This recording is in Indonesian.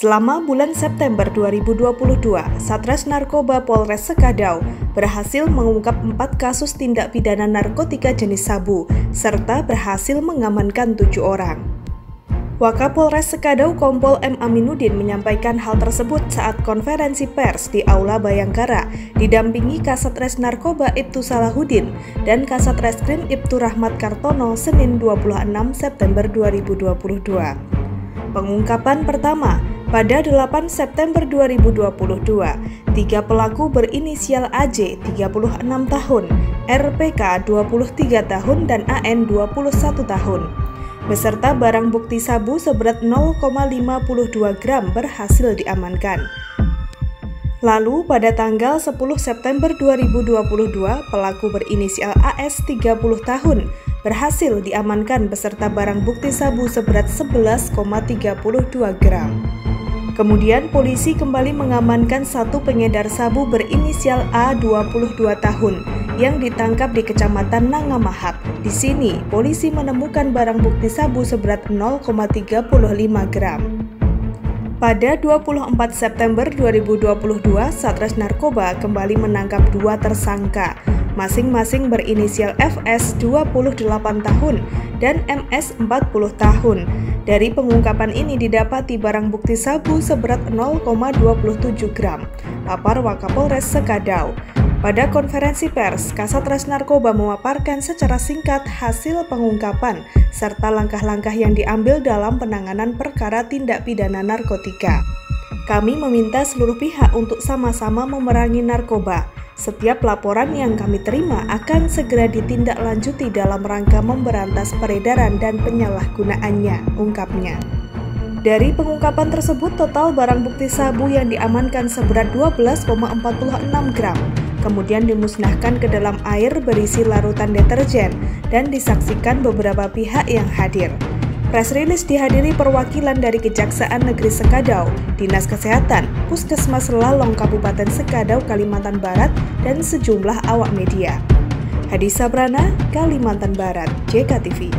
Selama bulan September 2022, Satres Narkoba Polres Sekadau berhasil mengungkap empat kasus tindak pidana narkotika jenis sabu, serta berhasil mengamankan tujuh orang. Wakapolres Sekadau Kompol M. Aminuddin menyampaikan hal tersebut saat konferensi pers di Aula Bayangkara didampingi Kasatres Narkoba Ibtu Salahuddin dan Kasatres Krim Ibtu Rahmat Kartono Senin 26 September 2022. Pengungkapan pertama, pada 8 September 2022, tiga pelaku berinisial AJ 36 tahun, RPK 23 tahun, dan AN 21 tahun beserta barang bukti sabu seberat 0,52 gram berhasil diamankan. Lalu pada tanggal 10 September 2022, pelaku berinisial AS 30 tahun berhasil diamankan beserta barang bukti sabu seberat 11,32 gram. Kemudian polisi kembali mengamankan satu pengedar sabu berinisial A 22 tahun yang ditangkap di Kecamatan Nangamahap. Di sini, polisi menemukan barang bukti sabu seberat 0,35 gram. Pada 24 September 2022, Satres Narkoba kembali menangkap dua tersangka, masing-masing berinisial FS 28 tahun dan MS 40 tahun dari pengungkapan ini didapati barang bukti sabu seberat 0,27 gram, papar Wakapolres Sekadau. Pada konferensi pers, Kasatres Narkoba memaparkan secara singkat hasil pengungkapan serta langkah-langkah yang diambil dalam penanganan perkara tindak pidana narkotika. Kami meminta seluruh pihak untuk sama-sama memerangi narkoba, setiap laporan yang kami terima akan segera ditindaklanjuti dalam rangka memberantas peredaran dan penyalahgunaannya, ungkapnya. Dari pengungkapan tersebut, total barang bukti sabu yang diamankan seberat 12,46 gram, kemudian dimusnahkan ke dalam air berisi larutan deterjen dan disaksikan beberapa pihak yang hadir. Press release dihadiri perwakilan dari Kejaksaan Negeri Sekadau, Dinas Kesehatan, Puskesmas Lalong Kabupaten Sekadau, Kalimantan Barat, dan sejumlah awak media. Hadi Sabrana, Kalimantan Barat, JKTV.